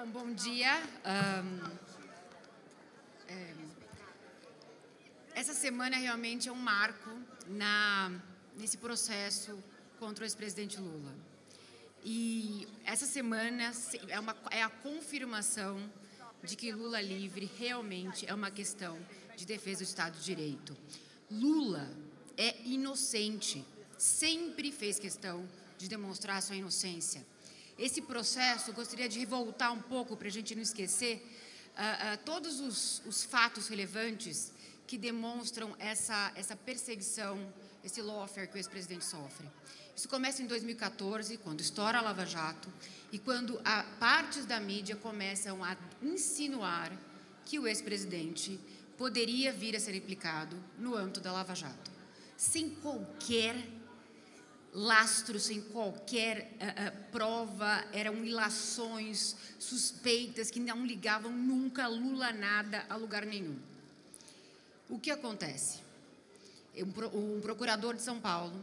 Bom, bom dia. Um, é, essa semana realmente é um marco na, nesse processo contra o ex-presidente Lula. E essa semana é, uma, é a confirmação de que Lula livre realmente é uma questão de defesa do Estado de Direito. Lula é inocente, sempre fez questão de demonstrar sua inocência. Esse processo, gostaria de voltar um pouco para a gente não esquecer uh, uh, todos os, os, fatos relevantes que demonstram essa, essa perseguição, esse lawfare que o ex-presidente sofre. Isso começa em 2014, quando estoura a Lava Jato e quando a, partes da mídia começam a insinuar que o ex-presidente poderia vir a ser implicado no âmbito da Lava Jato, sem qualquer lastro, sem qualquer uh, uh, prova, eram ilações suspeitas que não ligavam nunca Lula nada a lugar nenhum. O que acontece? Um, um procurador de São Paulo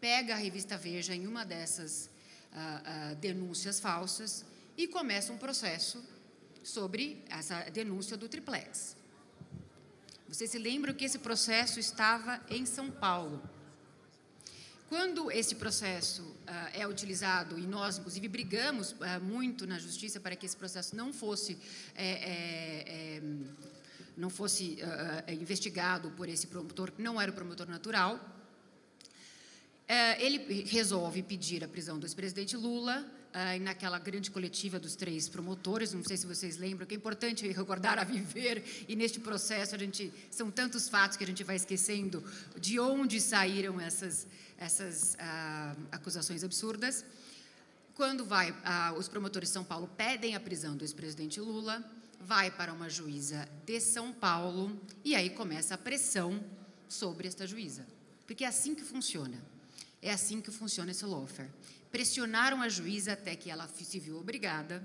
pega a revista Veja em uma dessas uh, denúncias falsas e começa um processo sobre essa denúncia do triplex. Vocês se lembram que esse processo estava em São Paulo. Quando esse processo uh, é utilizado, e nós, inclusive, brigamos muito na justiça para que esse processo não fosse. É, é, é, não fosse investigado por esse promotor, que não era o promotor natural, ele resolve pedir a prisão do ex-presidente Lula, naquela grande coletiva dos três promotores, não sei se vocês lembram, que é importante recordar a viver, e neste processo a gente, são tantos fatos que a gente vai esquecendo de onde saíram essas, essas ah, acusações absurdas. Quando vai, ah, os promotores de São Paulo pedem a prisão do ex-presidente Lula, vai para uma juíza de São Paulo, e aí começa a pressão sobre esta juíza, porque é assim que funciona. É assim que funciona esse lawfare. Pressionaram a juíza até que ela se viu obrigada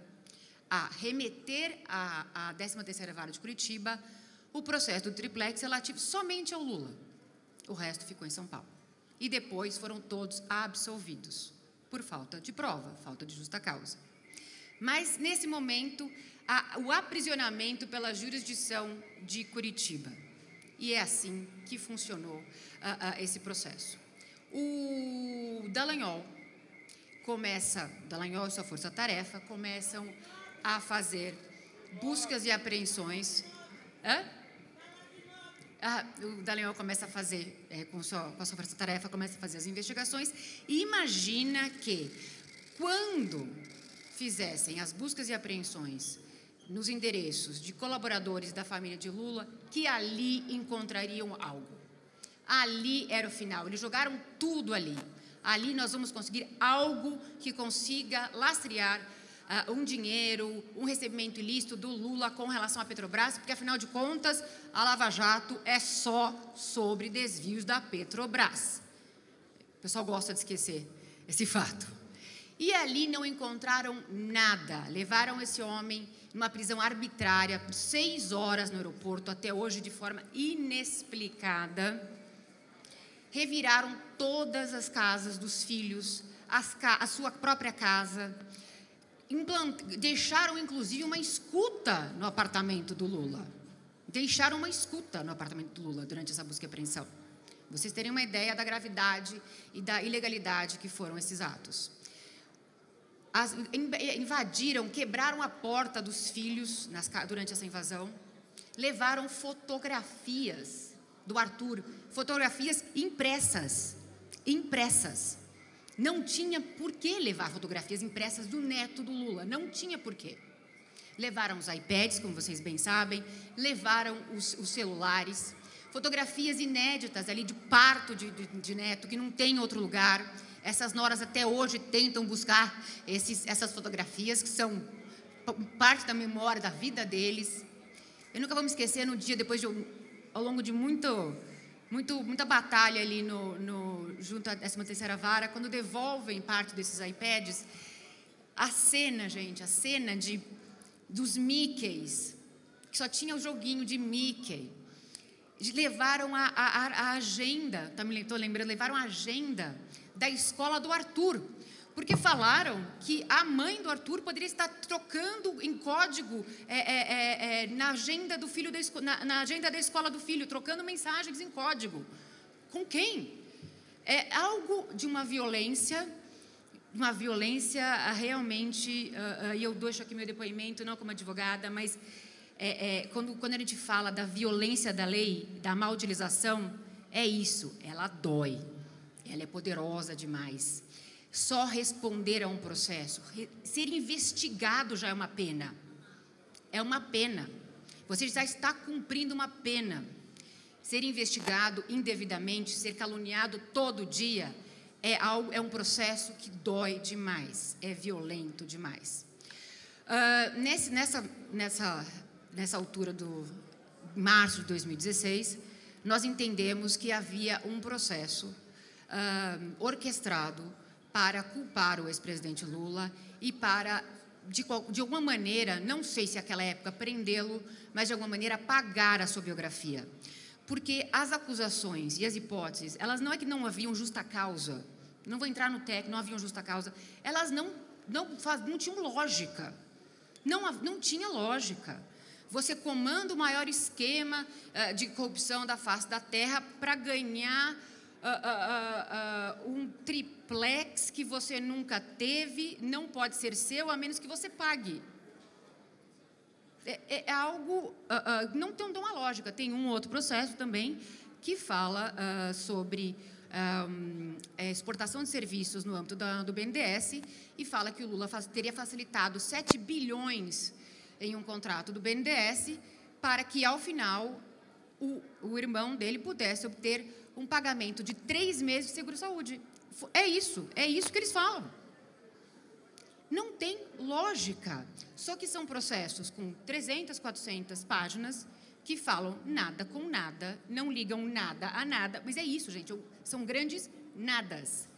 a remeter à, à 13ª Vara de Curitiba o processo do triplex relativo somente ao Lula. O resto ficou em São Paulo. E depois foram todos absolvidos por falta de prova, falta de justa causa. Mas, nesse momento, há o aprisionamento pela jurisdição de Curitiba. E é assim que funcionou uh, uh, esse processo. O Dallagnol começa, Dallagnol e sua força-tarefa começam a fazer buscas e apreensões. Hã? Ah, o Dallagnol começa a fazer, é, com, sua, com a sua força-tarefa, começa a fazer as investigações e imagina que, quando fizessem as buscas e apreensões nos endereços de colaboradores da família de Lula, que ali encontrariam algo. Ali era o final. Eles jogaram tudo ali. Ali nós vamos conseguir algo que consiga lastrear uh, um dinheiro, um recebimento ilícito do Lula com relação à Petrobras, porque afinal de contas a Lava Jato é só sobre desvios da Petrobras. O pessoal gosta de esquecer esse fato. E ali não encontraram nada. Levaram esse homem numa prisão arbitrária por seis horas no aeroporto, até hoje de forma inexplicada reviraram todas as casas dos filhos, ca a sua própria casa, deixaram inclusive uma escuta no apartamento do Lula. Deixaram uma escuta no apartamento do Lula durante essa busca e apreensão. Vocês terem uma ideia da gravidade e da ilegalidade que foram esses atos. As, invadiram, quebraram a porta dos filhos nas, durante essa invasão, levaram fotografias do Arthur, fotografias impressas. Impressas. Não tinha por que levar fotografias impressas do neto do Lula, não tinha por quê. Levaram os iPads, como vocês bem sabem, levaram os, os celulares, fotografias inéditas ali de parto de, de, de, neto, que não tem outro lugar. Essas noras até hoje tentam buscar esses, essas fotografias, que são parte da memória da vida deles. Eu nunca vou me esquecer, no dia depois de ao longo de muito, muito, muita batalha ali no, no, junto à 13ª Vara, quando devolvem parte desses iPads, a cena, gente, a cena de, dos Mickeys, que só tinha o joguinho de Mickey, levaram a, a, a agenda, estou tá lembrando, levaram a agenda da escola do Arthur, porque falaram que a mãe do Arthur poderia estar trocando em código é, é, é, é na agenda do filho da, na, na, agenda da escola do filho, trocando mensagens em código. Com quem? É algo de uma violência, uma violência ah, realmente. Uh, uh, e eu deixo aqui meu depoimento, não como advogada, mas é, quando, quando a gente fala da violência da lei, da mal utilização, é isso. Ela dói. Ela é poderosa demais. Só responder a um processo, ser investigado já é uma pena. É uma pena. Você já está cumprindo uma pena. Ser investigado indevidamente, ser caluniado todo dia, é, algo, é um processo que dói demais, é violento demais. Uh, nesse, nessa, nessa, nessa altura do março de 2016, nós entendemos que havia um processo uh, orquestrado para culpar o ex-presidente Lula e para, de, de alguma maneira, não sei se aquela época prendê-lo, mas de alguma maneira apagar a sua biografia. Porque as acusações e as hipóteses, elas não é que não haviam justa causa, não vou entrar no técnico, não haviam justa causa, elas não, não, faz, não tinham lógica. Não, não tinha lógica. Você comanda o maior esquema uh, de corrupção da face da terra para ganhar uh, uh, um triplex que você nunca teve, não pode ser seu, a menos que você pague. É, é, é algo. não tem uma lógica. Tem um outro processo também que fala sobre. Um, é, exportação de serviços no âmbito do BNDES e fala que o Lula faz, teria facilitado 7 bilhões em um contrato do BNDES para que, ao final, o, o irmão dele pudesse obter um pagamento de três meses de seguro-saúde. É isso, é isso que eles falam. Não tem lógica. Só que são processos com 300, 400 páginas que falam nada com nada, não ligam nada a nada. Mas é isso, gente, são grandes nadas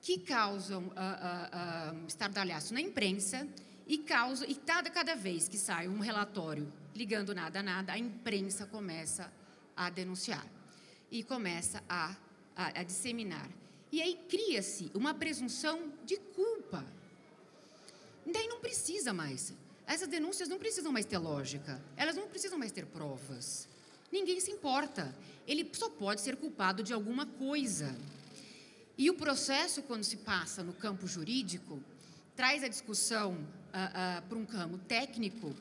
que causam uh, uh, uh, estardalhaço na imprensa e causa e cada, cada vez que sai um relatório ligando nada a nada, a imprensa começa a denunciar e começa a, a, a disseminar. E aí cria-se uma presunção de culpa. Daí não precisa mais. Essas denúncias não precisam mais ter lógica. Elas não precisam mais ter provas. Ninguém se importa. Ele só pode ser culpado de alguma coisa. E o processo, quando se passa no campo jurídico, traz a discussão ah, ah, para um campo técnico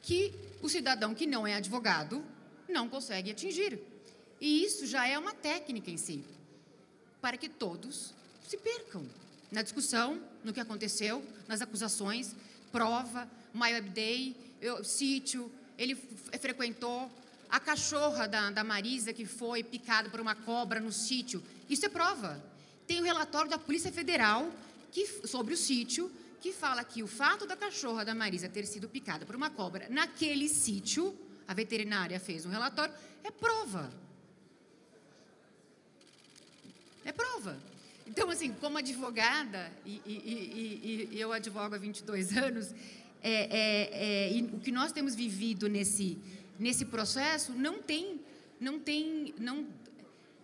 que o cidadão que não é advogado não consegue atingir. E isso já é uma técnica em si, para que todos se percam na discussão, no que aconteceu, nas acusações, prova, My Web Day, sítio, ele frequentou a cachorra da, da Marisa que foi picada por uma cobra no sítio. Isso é prova. Tem o um relatório da Polícia Federal que, sobre o sítio que fala que o fato da cachorra da Marisa ter sido picada por uma cobra naquele sítio, a veterinária fez um relatório, é prova. É prova. Então, assim, como advogada, e, e, e, e eu advogo há 22 anos, é, é, é, o que nós temos vivido nesse, nesse processo não tem, não tem, não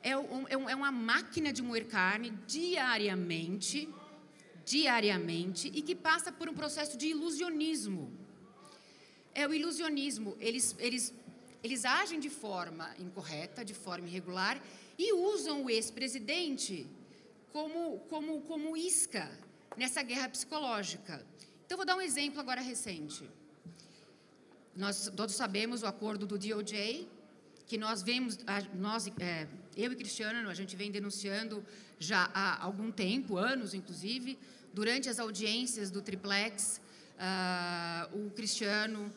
é, um, é uma máquina de moer carne diariamente, diariamente, e que passa por um processo de ilusionismo. É o ilusionismo. Eles, eles, eles agem de forma incorreta, de forma irregular, e usam o ex-presidente como, como, como isca nessa guerra psicológica. Então, vou dar um exemplo agora recente. Nós todos sabemos o acordo do DOJ, que nós vemos, nós, é, eu e Cristiano, a gente vem denunciando já há algum tempo, anos inclusive, durante as audiências do Triplex, uh, o Cristiano,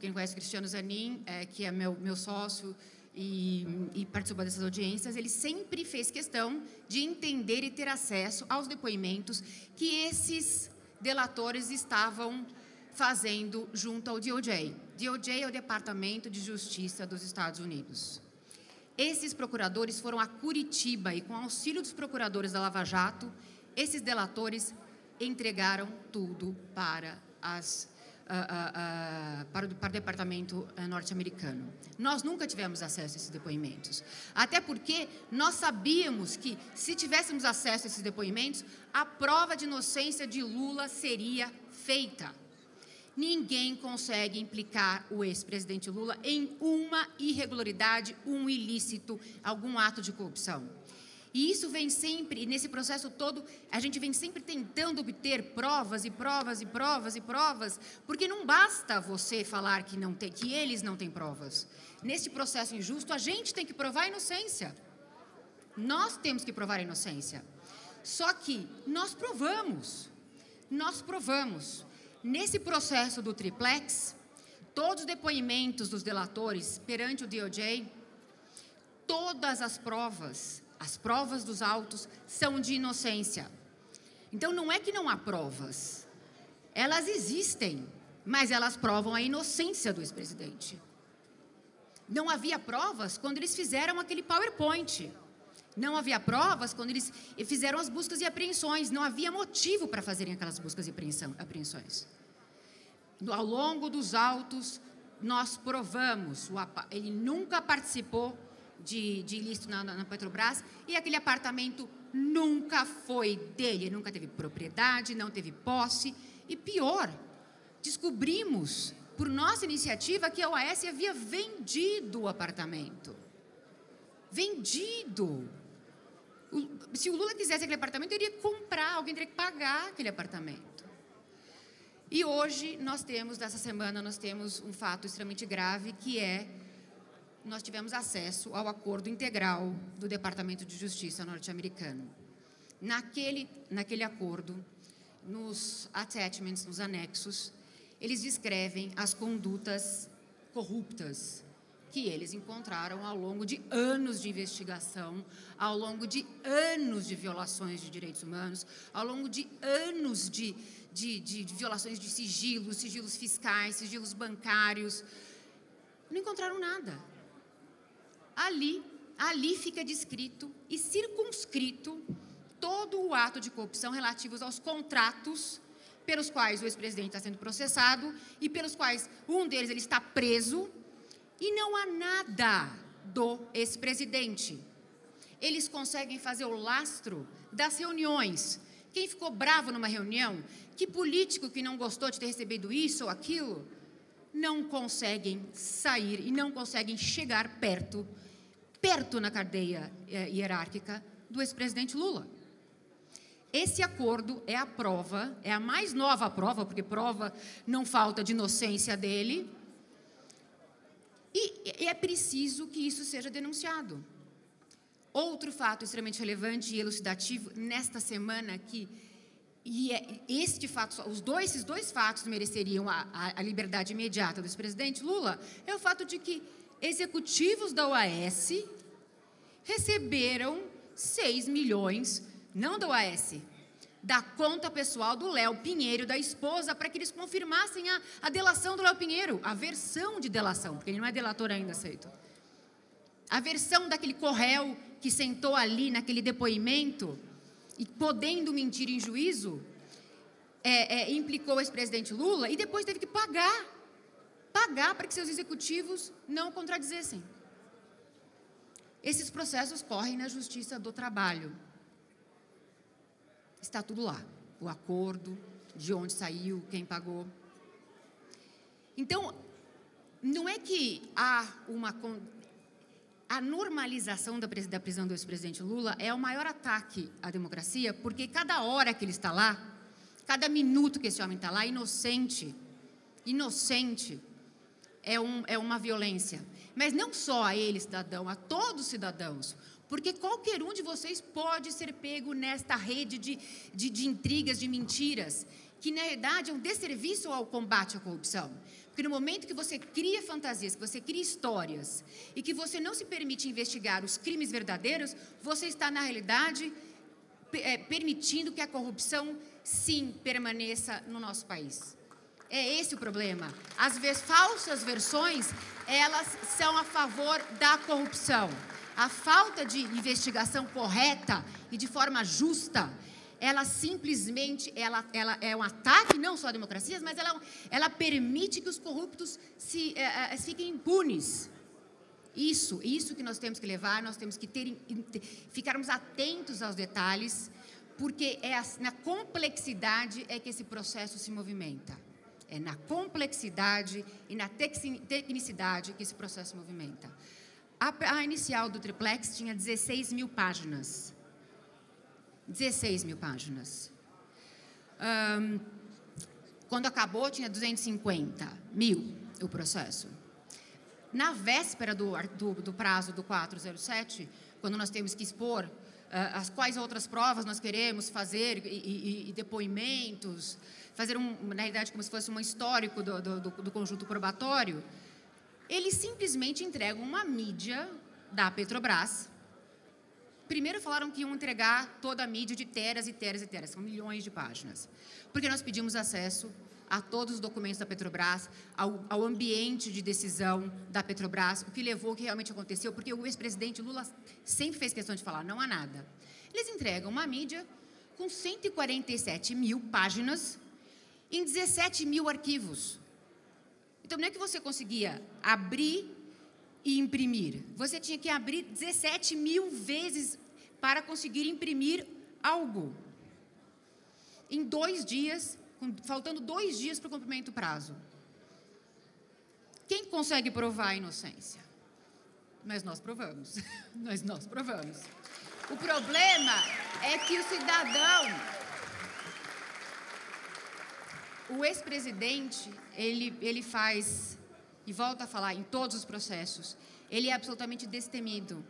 quem conhece o Cristiano Zanin, é, que é meu, meu sócio, e, e, participou dessas audiências, ele sempre fez questão de entender e ter acesso aos depoimentos que esses delatores estavam fazendo junto ao DOJ. DOJ é o Departamento de Justiça dos Estados Unidos. Esses procuradores foram a Curitiba e, com auxílio dos procuradores da Lava Jato, esses delatores entregaram tudo para as uh, uh, para, o, para o departamento norte-americano. Nós nunca tivemos acesso a esses depoimentos. Até porque nós sabíamos que, se tivéssemos acesso a esses depoimentos, a prova de inocência de Lula seria feita. Ninguém consegue implicar o ex-presidente Lula em uma irregularidade, um ilícito, algum ato de corrupção. E isso vem sempre, nesse processo todo, a gente vem sempre tentando obter provas e provas e provas e provas, porque não basta você falar que, não tem, que eles não têm provas. Nesse processo injusto, a gente tem que provar a inocência. Nós temos que provar a inocência. Só que nós provamos. Nós provamos. Nesse processo do triplex, todos os depoimentos dos delatores perante o DOJ, todas as provas as provas dos autos são de inocência. Então não é que não há provas. Elas existem, mas elas provam a inocência do ex-presidente. Não havia provas quando eles fizeram aquele PowerPoint. Não havia provas quando eles fizeram as buscas e apreensões. Não havia motivo para fazerem aquelas buscas e apreensões. Ao longo dos autos, nós provamos, ele nunca participou de, de ilícito na, na Petrobras e aquele apartamento nunca foi dele, nunca teve propriedade, não teve posse. E pior, descobrimos, por nossa iniciativa, que a OAS havia vendido o apartamento. Vendido. Se o Lula quisesse aquele apartamento, ele iria comprar, alguém teria que pagar aquele apartamento. E hoje nós temos, dessa semana, nós temos um fato extremamente grave, que é nós tivemos acesso ao acordo integral do Departamento de Justiça norte-americano. Naquele, naquele acordo, nos attachments, nos anexos, eles descrevem as condutas corruptas que eles encontraram ao longo de anos de investigação, ao longo de anos de violações de direitos humanos, ao longo de anos de, de, de, de violações de sigilos, sigilos fiscais, sigilos bancários. Não encontraram nada ali, ali fica descrito e circunscrito todo o ato de corrupção relativos aos contratos pelos quais o ex-presidente está sendo processado e pelos quais um deles ele está preso e não há nada do ex-presidente. Eles conseguem fazer o lastro das reuniões. Quem ficou bravo numa reunião, que político que não gostou de ter recebido isso ou aquilo, não conseguem sair e não conseguem chegar perto perto na cadeia eh, hierárquica do ex-presidente Lula. Esse acordo é a prova, é a mais nova prova, porque prova não falta de inocência dele, e é preciso que isso seja denunciado. Outro fato extremamente relevante e elucidativo nesta semana que e é, este fato, os dois, esses dois fatos mereceriam a, a liberdade imediata do ex-presidente Lula, é o fato de que executivos da OAS receberam 6 milhões, não da OAS, da conta pessoal do Léo Pinheiro, da esposa, para que eles confirmassem a, a delação do Léo Pinheiro, a versão de delação, porque ele não é delator ainda aceito. A versão daquele corréu que sentou ali naquele depoimento e podendo mentir em juízo, é, é, implicou o ex-presidente Lula e depois teve que pagar pagar para que seus executivos não contradizessem. Esses processos correm na Justiça do Trabalho. Está tudo lá. O acordo, de onde saiu, quem pagou. Então, não é que há uma. A normalização da prisão do ex-presidente Lula é o maior ataque à democracia, porque cada hora que ele está lá, cada minuto que esse homem está lá, inocente, inocente, é, um, é uma violência. Mas não só a ele, cidadão, a todos os cidadãos. Porque qualquer um de vocês pode ser pego nesta rede de, de, de intrigas, de mentiras, que na verdade é um desserviço ao combate à corrupção. Porque no momento que você cria fantasias, que você cria histórias e que você não se permite investigar os crimes verdadeiros, você está, na realidade, é, permitindo que a corrupção, sim, permaneça no nosso país. É esse o problema. As falsas versões, elas são a favor da corrupção. A falta de investigação correta e de forma justa ela simplesmente ela, ela é um ataque não só à democracia, mas ela, ela permite que os corruptos se, é, é, fiquem impunes. Isso, isso que nós temos que levar, nós temos que ter, ficarmos atentos aos detalhes, porque é na complexidade é que esse processo se movimenta. É na complexidade e na tecnicidade que esse processo movimenta. A, a inicial do triplex tinha 16 mil páginas. 16 mil páginas. Um, quando acabou, tinha 250 mil o processo. Na véspera do, do, do prazo do 407, quando nós temos que expor as quais outras provas nós queremos fazer e, e, e, depoimentos, fazer um, na realidade como se fosse um histórico do, do, do conjunto probatório, eles simplesmente entregam uma mídia da Petrobras Primeiro falaram que iam entregar toda a mídia de teras e teras e teras, são milhões de páginas. Porque nós pedimos acesso a todos os documentos da Petrobras, ao, ao ambiente de decisão da Petrobras, o que levou o que realmente aconteceu, porque o ex-presidente Lula sempre fez questão de falar, não há nada. Eles entregam uma mídia com 147 mil páginas em 17 mil arquivos. Então, não é que você conseguia abrir e imprimir. Você tinha que abrir 17 mil vezes para conseguir imprimir algo. Em dois dias, faltando dois dias para o cumprimento do prazo. Quem consegue provar a inocência? Mas nós provamos. Mas nós provamos. O problema é que o cidadão. O ex-presidente, ele, ele faz e volta a falar em todos os processos, ele é absolutamente destemido.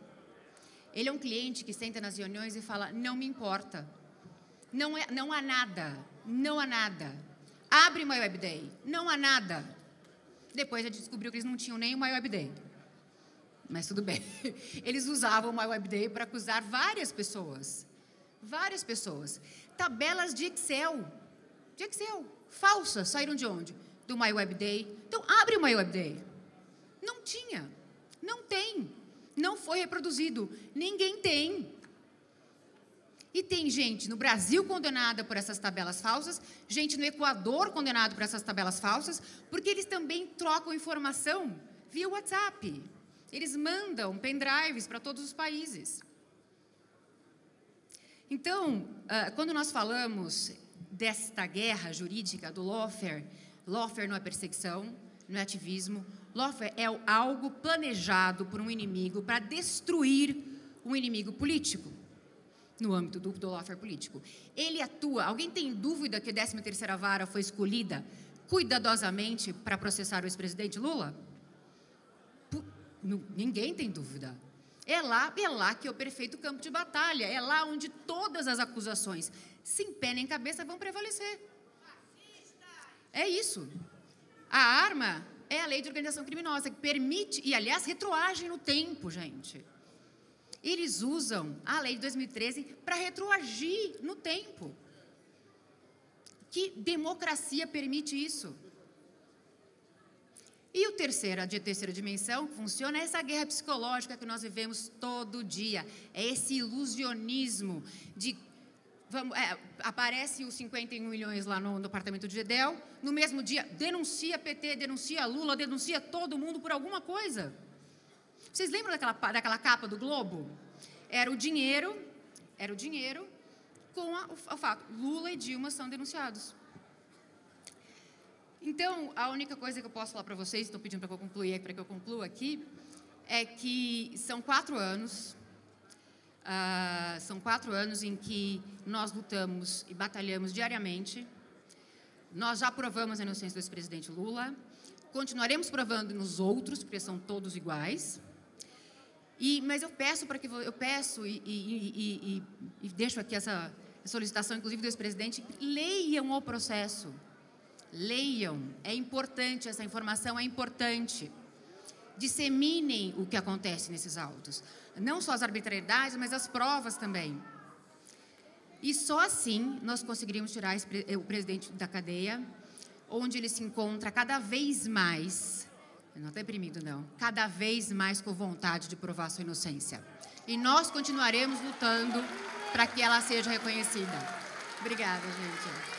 Ele é um cliente que senta nas reuniões e fala: não me importa, não, é, não há nada, não há nada. Abre uma web day, não há nada. Depois a gente descobriu que eles não tinham nem uma web day. Mas tudo bem. Eles usavam uma web day para acusar várias pessoas. Várias pessoas. Tabelas de Excel. De Excel. Falsas. Saíram de onde? do My Web Day. Então, abre o My Web Day. Não tinha. Não tem. Não foi reproduzido. Ninguém tem. E tem gente no Brasil condenada por essas tabelas falsas, gente no Equador condenada por essas tabelas falsas, porque eles também trocam informação via WhatsApp. Eles mandam pendrives para todos os países. Então, ah, quando nós falamos desta guerra jurídica do lawfare, Lawfare não é perseguição, não é ativismo. Lawfare é algo planejado por um inimigo para destruir um inimigo político no âmbito do, do lawfare político. Ele atua. Alguém tem dúvida que a 13ª vara foi escolhida cuidadosamente para processar o ex-presidente Lula? ninguém tem dúvida. É lá, é lá que é o perfeito campo de batalha. É lá onde todas as acusações, sem pé nem cabeça, vão prevalecer. É isso. A arma é a lei de organização criminosa, que permite, e aliás, retroage no tempo, gente. Eles usam a lei de 2013 para retroagir no tempo. Que democracia permite isso? E o terceiro, a terceira dimensão que funciona é essa guerra psicológica que nós vivemos todo dia. É esse ilusionismo de Vamos, é, aparece os 51 milhões lá no, no departamento de Gedel. No mesmo dia, denuncia PT, denuncia Lula, denuncia todo mundo por alguma coisa. Vocês lembram daquela, daquela capa do Globo? Era o dinheiro, era o dinheiro com a, o, o fato, Lula e Dilma são denunciados. Então, a única coisa que eu posso falar para vocês, estou pedindo para que eu conclua, para que eu conclua aqui, é que são quatro anos Uh, são quatro anos em que nós lutamos e batalhamos diariamente. Nós já provamos a inocência do ex-presidente Lula, continuaremos provando nos outros, porque são todos iguais. E, mas eu peço para que eu peço e, e, e, deixo aqui essa solicitação, inclusive do ex-presidente, leiam o processo, leiam. É importante essa informação, é importante. Disseminem o que acontece nesses autos não só as arbitrariedades, mas as provas também. E só assim nós conseguiríamos tirar o presidente da cadeia, onde ele se encontra cada vez mais, não está deprimido não, cada vez mais com vontade de provar sua inocência. E nós continuaremos lutando para que ela seja reconhecida. Obrigada, gente.